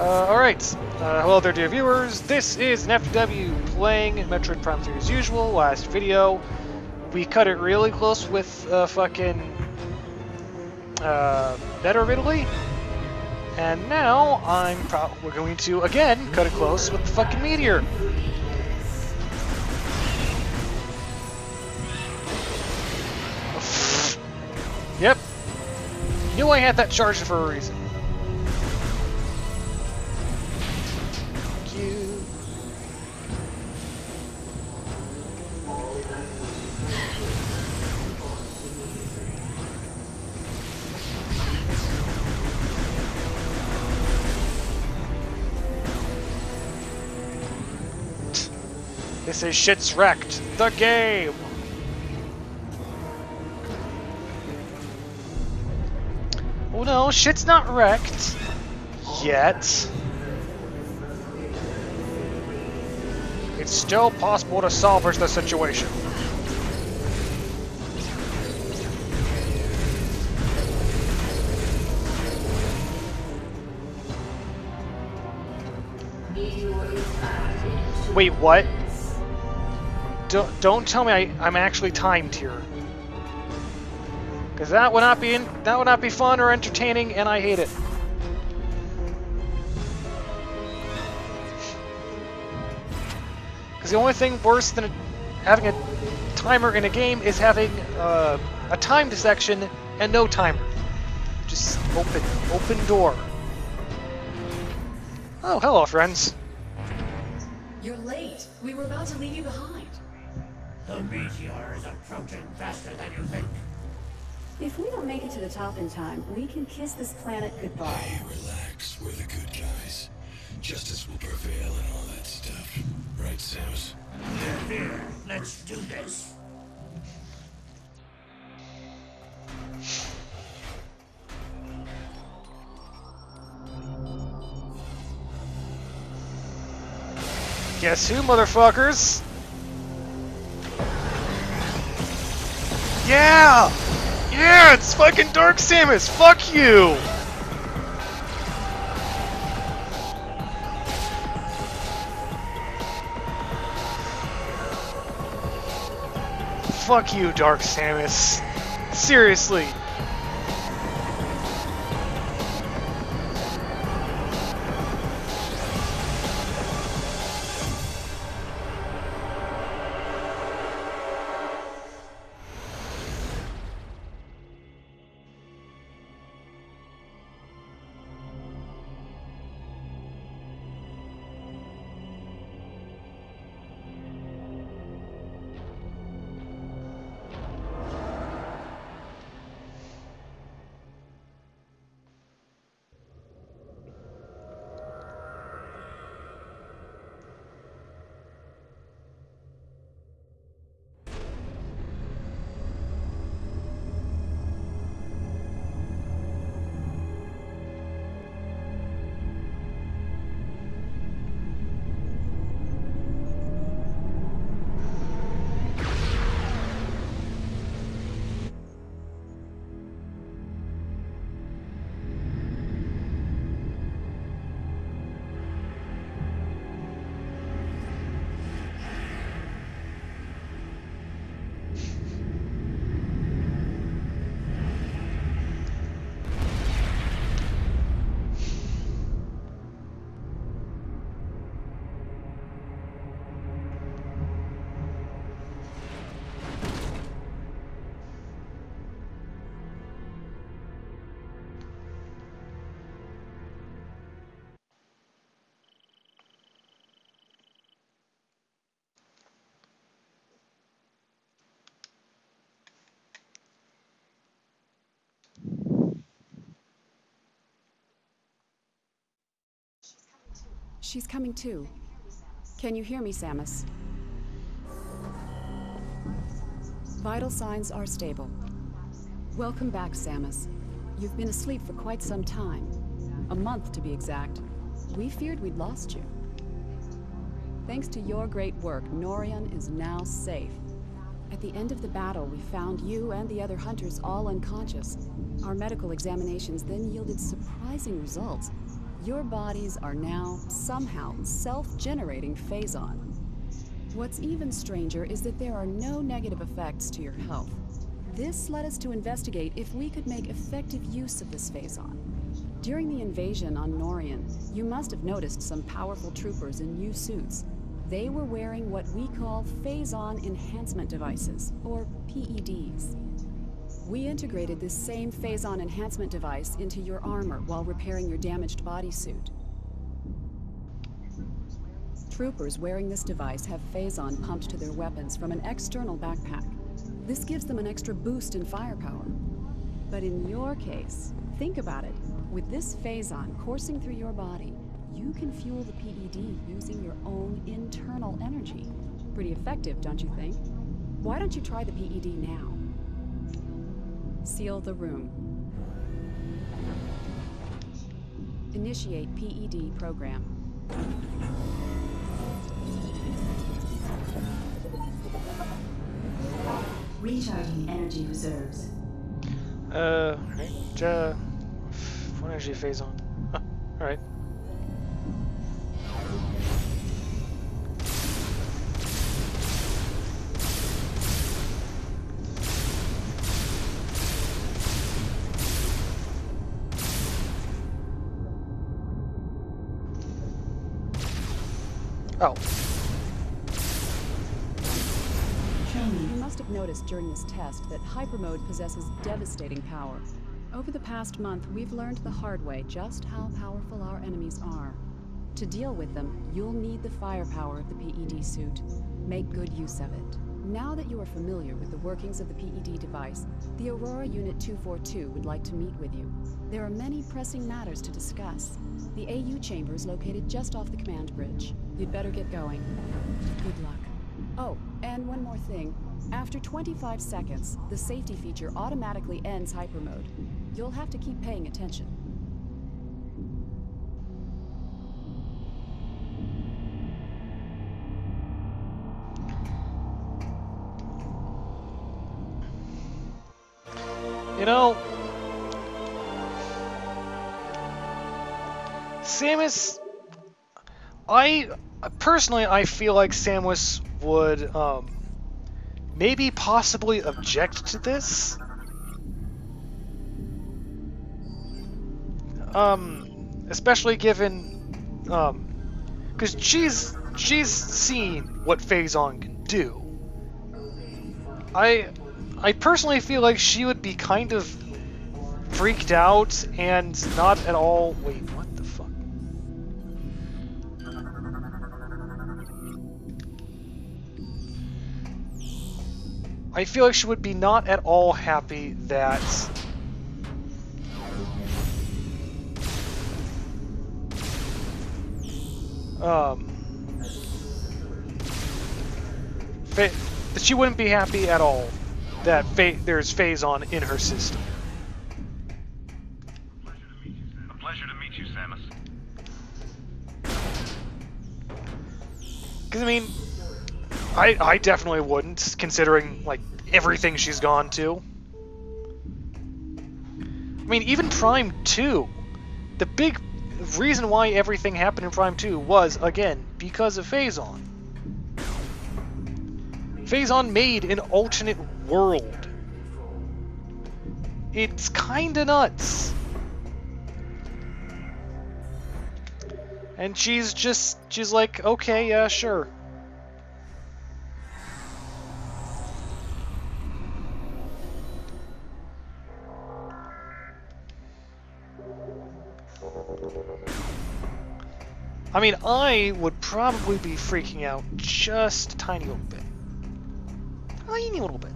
Uh, alright. Uh, hello there, dear viewers. This is NefFTW playing Metroid Prime 3 as usual. Last video, we cut it really close with uh, fucking uh, Meta Ridley. And now I'm we're going to again cut it close with the fucking meteor. Yep. Knew I had that charged for a reason. This is shit's wrecked. The game. Oh no, shit's not wrecked. Yet. It's still possible to salvage the situation. Wait, what? Don't, don't tell me I, I'm actually timed here. Because that would not be in, that would not be fun or entertaining, and I hate it. Because the only thing worse than a, having a timer in a game is having uh, a timed section and no timer. Just open, open door. Oh, hello, friends. You're late. We were about to leave you behind. The meteor is approaching faster than you think. If we don't make it to the top in time, we can kiss this planet goodbye. Hey, relax. We're the good guys. Justice will prevail and all that stuff. Right, Samus? Here, here, let's do this. Guess who, motherfuckers? Yeah! Yeah, it's fucking Dark Samus! Fuck you! Fuck you, Dark Samus. Seriously. She's coming too. Can you hear me, Samus? Vital signs are stable. Welcome back, Samus. You've been asleep for quite some time. A month, to be exact. We feared we'd lost you. Thanks to your great work, Norion is now safe. At the end of the battle, we found you and the other hunters all unconscious. Our medical examinations then yielded surprising results. Your bodies are now, somehow, self-generating phazon. What's even stranger is that there are no negative effects to your health. This led us to investigate if we could make effective use of this phazon. During the invasion on Norion, you must have noticed some powerful troopers in new suits. They were wearing what we call Phazon Enhancement Devices, or PEDs. We integrated this same Phazon Enhancement device into your armor while repairing your damaged bodysuit. Troopers wearing this device have Phazon pumped to their weapons from an external backpack. This gives them an extra boost in firepower. But in your case, think about it. With this Phazon coursing through your body, you can fuel the PED using your own internal energy. Pretty effective, don't you think? Why don't you try the PED now? Seal the room. Initiate PED program. Recharging energy reserves. Uh, right. Uh, what energy Phazon? Huh, Alright. Noticed during this test that hypermode possesses devastating power. Over the past month, we've learned the hard way just how powerful our enemies are. To deal with them, you'll need the firepower of the PED suit. Make good use of it. Now that you are familiar with the workings of the PED device, the Aurora Unit 242 would like to meet with you. There are many pressing matters to discuss. The AU chamber is located just off the command bridge. You'd better get going. Good luck. Oh, and one more thing. After 25 seconds, the safety feature automatically ends hypermode. You'll have to keep paying attention. you know, Samus, I personally I feel like Samus would um, maybe possibly object to this. Um, especially given, um, because she's she's seen what Phazon can do. I I personally feel like she would be kind of freaked out and not at all. Wait, I feel like she would be not at all happy that. Um. Fa- she wouldn't be happy at all that fa- there's Phazon in her system. A pleasure to meet you, Samus. Because I mean, I I definitely wouldn't, considering like everything she's gone to. I mean, even Prime Two, the big reason why everything happened in Prime Two was again because of Phazon. Phazon made an alternate world. It's kinda nuts. And she's just, she's like, okay, yeah, sure. I mean, I would probably be freaking out just a tiny little bit. Tiny little bit.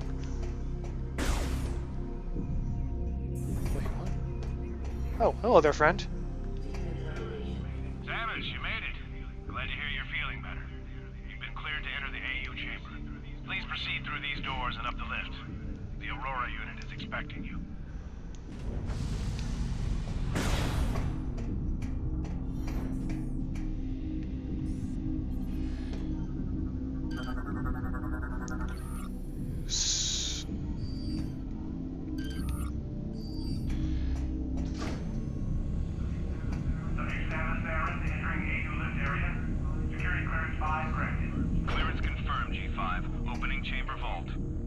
Wait, what? Oh, hello there, friend. Samus, you made it. Glad to hear you're feeling better. You've been cleared to enter the AU chamber. Please proceed through these doors and up the lift. The Aurora unit is expecting you. out.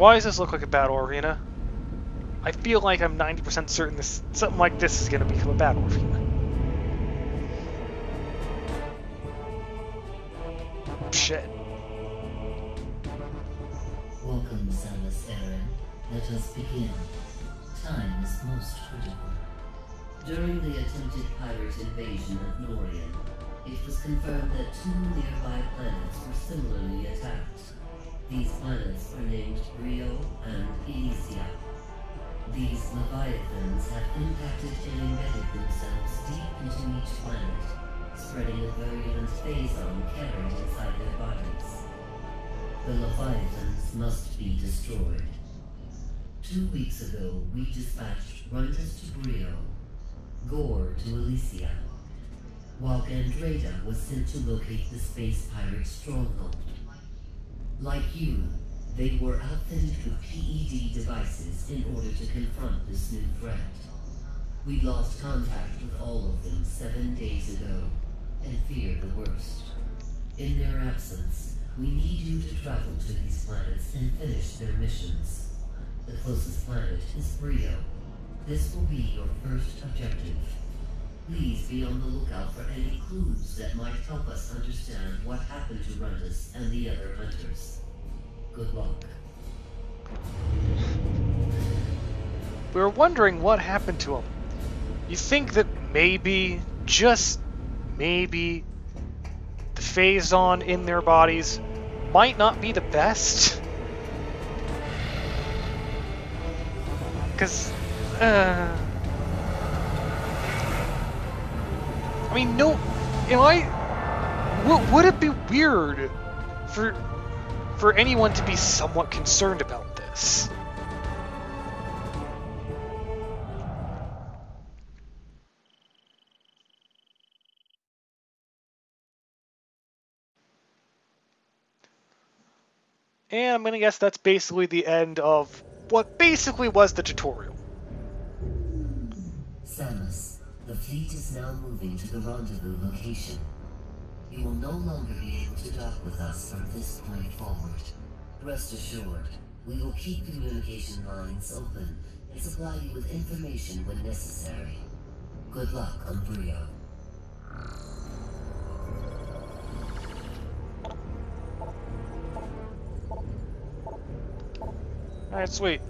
Why does this look like a battle arena? I feel like I'm 90% certain this something like this is going to become a battle arena. Shit. Welcome, Samus Aran. Let us begin. Time is most critical. During the attempted pirate invasion of Norion, it was confirmed that two nearby planets were similarly attacked. These planets are named Bryyo and Elysia. These Leviathans have impacted and embedded themselves deep into each planet, spreading a virulent phazon carried inside their bodies. The Leviathans must be destroyed. Two weeks ago, we dispatched Rundas to Bryyo, Ghor to Elysia, while Gandrayda was sent to locate the space pirate stronghold. Like you, they were outfitted with PED devices in order to confront this new threat. We lost contact with all of them seven days ago, and fear the worst. In their absence, we need you to travel to these planets and finish their missions. The closest planet is Bryyo. This will be your first objective. Please be on the lookout for any clues that might help us understand what happened to Rundas and the other hunters. Good luck. We were wondering what happened to him. You think that maybe, just maybe, the phazon in their bodies might not be the best? Because, uh... I mean, no, am I... W would it be weird for for anyone to be somewhat concerned about this? And I'm gonna guess that's basically the end of what basically was the tutorial. The fleet is now moving to the rendezvous location. You will no longer be able to dock with us from this point forward. Rest assured, we will keep communication lines open and supply you with information when necessary. Good luck on Bryyo. Alright, sweet.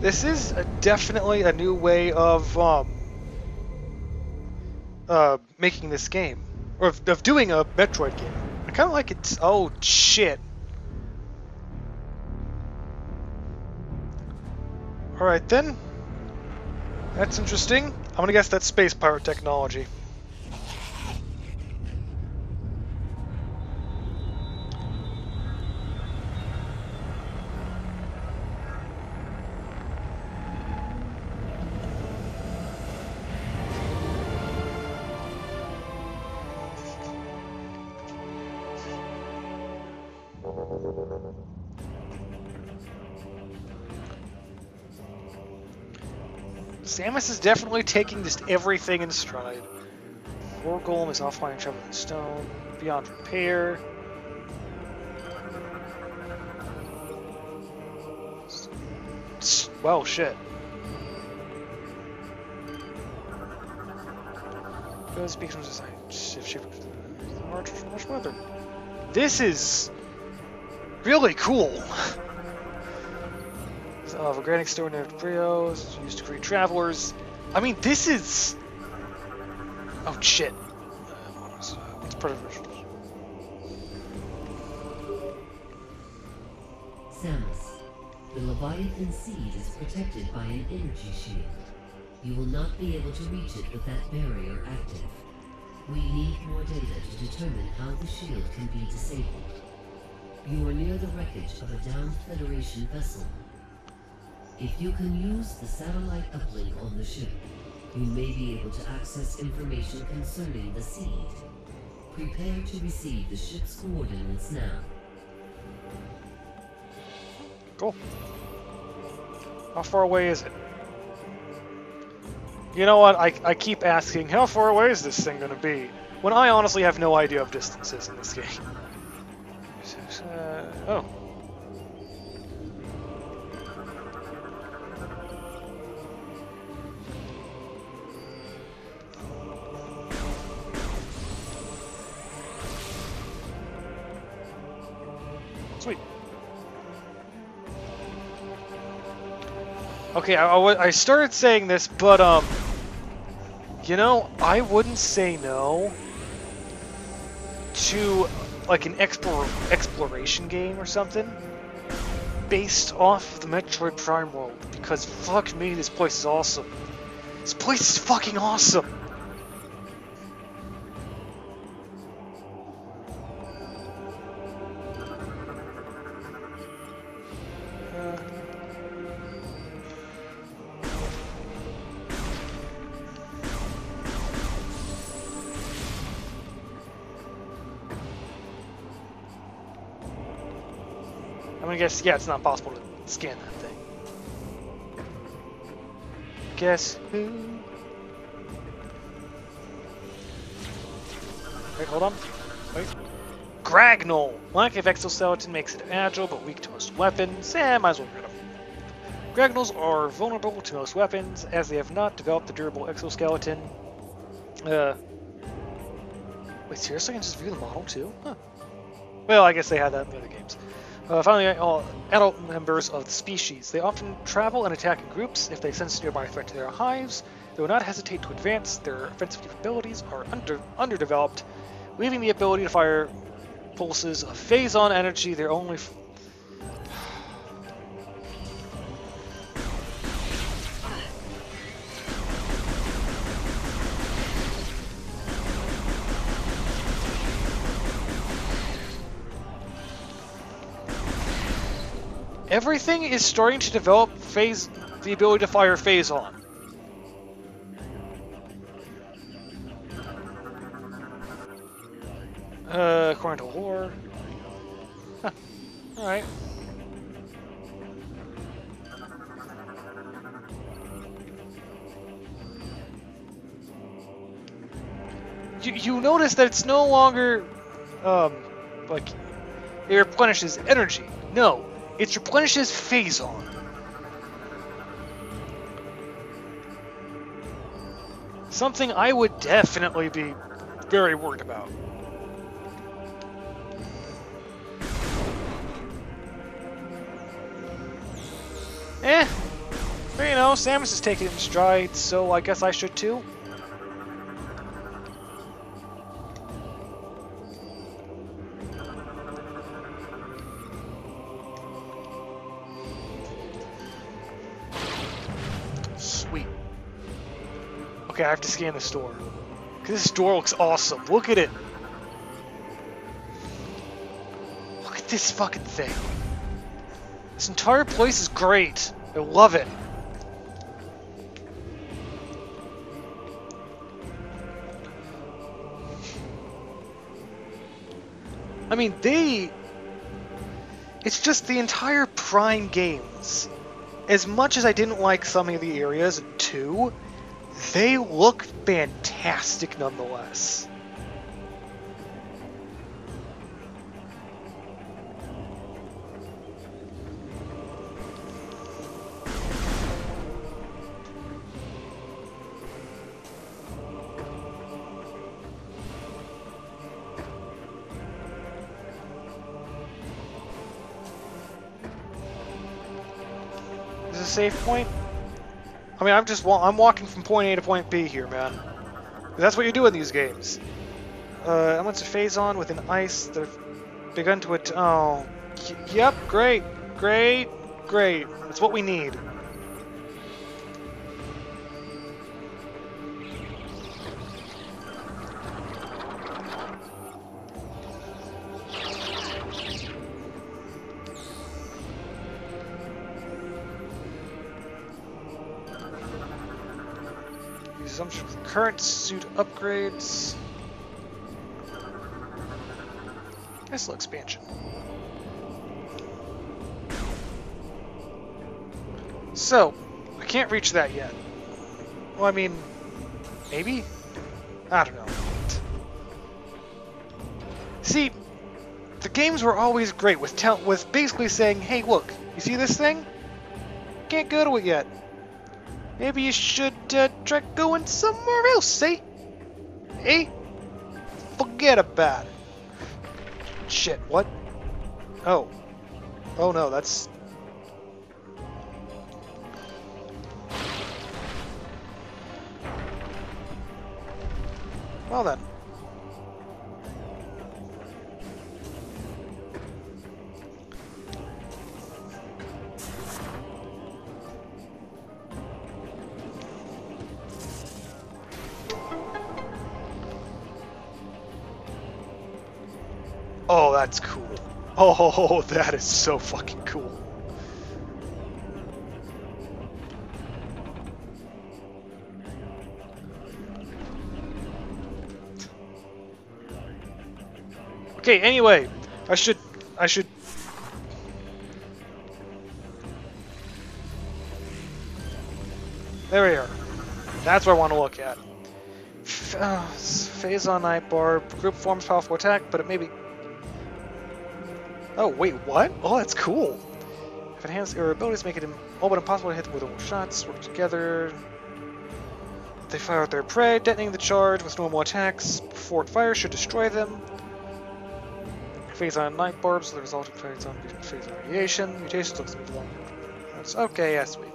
This is a, definitely a new way of um, uh, making this game, or of, of doing a Metroid game. I kind of like it. Oh shit! All right then. That's interesting. I'm gonna guess that's space pirate technology. Samus is definitely taking just everything in stride. War Golem is offline travel in stone, beyond repair. Well, shit. Goes from design. Shift shift. March. This is really cool. of a granite store near Brios, used to create travelers. I mean, this is... Oh, shit. Uh, what's Predator? Samus, the Leviathan seed is protected by an energy shield. You will not be able to reach it with that barrier active. We need more data to determine how the shield can be disabled. You are near the wreckage of a downed Federation vessel. If you can use the satellite uplink on the ship, you may be able to access information concerning the seed. Prepare to receive the ship's coordinates now. Cool. How far away is it? You know what? I, I keep asking, how far away is this thing going to be? When I honestly have no idea of distances in this game. Uh, oh. Sweet. Okay, I, I started saying this, but, um, you know, I wouldn't say no to, like, an exploration game or something based off of the Metroid Prime world, because fuck me, this place is awesome. This place is fucking awesome! I'm guess, yeah, it's not possible to scan that thing. Guess who? Wait, hold on. Wait. Gragnol! Lack of exoskeleton makes it agile but weak to most weapons. Eh, might as well get them. Gragnols are vulnerable to most weapons as they have not developed the durable exoskeleton. Uh. Wait, seriously? I can just view the model too? Huh. Well, I guess they had that in the other games. Uh, finally, all adult members of the species. They often travel and attack in groups if they sense a nearby threat to their hives. They will not hesitate to advance. Their offensive capabilities are under, underdeveloped, leaving the ability to fire pulses of phazon energy. Their only. Everything is starting to develop phase the ability to fire phazon. Uh, according to lore. Huh. Alright. You, you notice that it's no longer, um, like, it replenishes energy. No, it replenishes phazon. Something I would definitely be very worried about. Eh. But you know, Samus is taking it in stride, so I guess I should too. Okay, I have to scan the store. this store looks awesome. Look at it. Look at this fucking thing. This entire place is great. I love it. I mean, they. It's just the entire Prime games. As much as I didn't like some of the areas 2, they look fantastic nonetheless. Is a safe point? I mean, I'm just wa- I'm walking from point A to point B here, man. That's what you do in these games. Uh, elements of with an ice that have begun to at- oh, yep, great, great, great. That's what we need. Current suit upgrades. Little expansion. So, I can't reach that yet. Well, I mean, maybe? I don't know. See, the games were always great with tell with basically saying, "Hey, look, you see this thing? Can't go to it yet. Maybe you should uh, try going somewhere else, see? Eh? Forget about it. Shit, what? Oh. Oh no, that's... Well then. Oh, that's cool. Oh, that is so fucking cool. Okay, anyway, I should I should There we are. That's what I want to look at. Uh, Phazon night bar. Group forms powerful attack, but it may be Oh, wait, what? Oh, that's cool. If enhanced air abilities make it all but impossible to hit with normal shots, work together. They fire at their prey, detonating the charge with normal attacks before it fires should destroy them. Phazon Nightbarbs, the resulting Phazon phase radiation. Mutations looks move along. That's okay, yeah, sweet.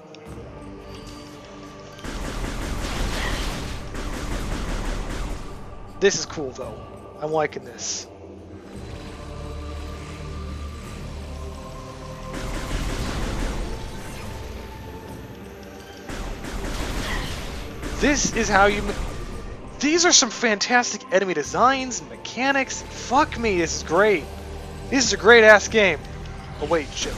This is cool though. I'm liking this. This is how you... These are some fantastic enemy designs and mechanics. Fuck me, this is great. This is a great-ass game. Oh, wait, shit.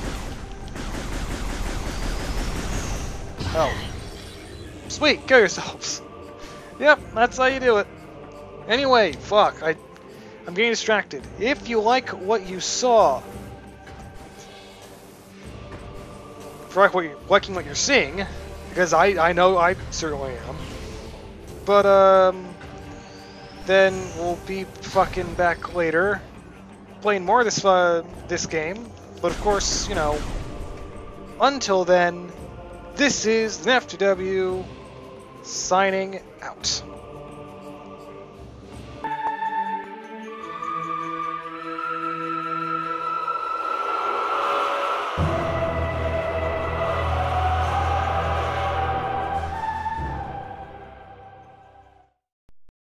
Oh. Sweet, kill yourselves. Yep, that's how you do it. Anyway, fuck, I, I'm getting distracted. If you like what you saw, if you like what you're, liking what you're seeing, because I, I know I certainly am. But, um, then we'll be fucking back later, playing more this, uh, this game. But of course, you know, until then, this is the FTW signing out.